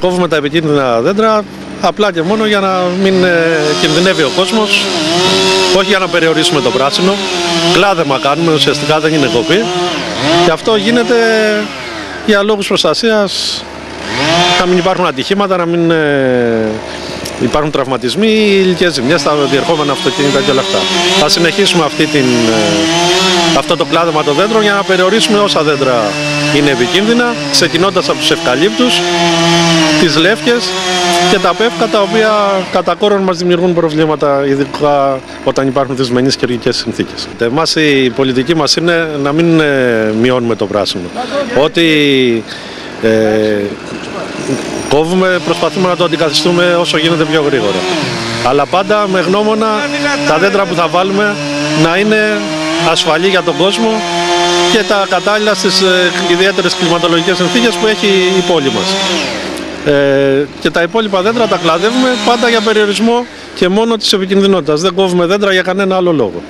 Κόβουμε τα επικίνδυνα δέντρα απλά και μόνο για να μην ε, κινδυνεύει ο κόσμος, όχι για να περιορίσουμε το πράσινο. Κλάδεμα κάνουμε, ουσιαστικά δεν είναι κοπή. Και αυτό γίνεται για λόγους προστασίας, να μην υπάρχουν ατυχήματα, να μην ε, υπάρχουν τραυματισμοί ή ηλικές ζημιές στα διερχόμενα αυτοκίνητα και όλα αυτά. Θα συνεχίσουμε αυτή την, ε, αυτό το κλάδεμα των δέντρων για να περιορίσουμε όσα δέντρα είναι επικίνδυνα, ξεκινώντας από τους ευκαλύπτους, τις λεύκες και τα πεύκα τα οποία κατά κόρον μας δημιουργούν προβλήματα ειδικά όταν υπάρχουν δυσμενείς καιρικές συνθήκες. Εμάς η πολιτική μας είναι να μην ε, μειώνουμε το πράσινο. Ότι ε, κόβουμε, προσπαθούμε να το αντικαθιστούμε όσο γίνεται πιο γρήγορα. Αλλά πάντα με γνώμονα τα δέντρα που θα βάλουμε να είναι ασφαλή για τον κόσμο και τα κατάλληλα στις ε, ιδιαίτερες κλιματολογικές συνθήκες που έχει η πόλη μας. Ε, και τα υπόλοιπα δέντρα τα κλαδεύουμε πάντα για περιορισμό και μόνο της επικινδυνότητας. Δεν κόβουμε δέντρα για κανένα άλλο λόγο.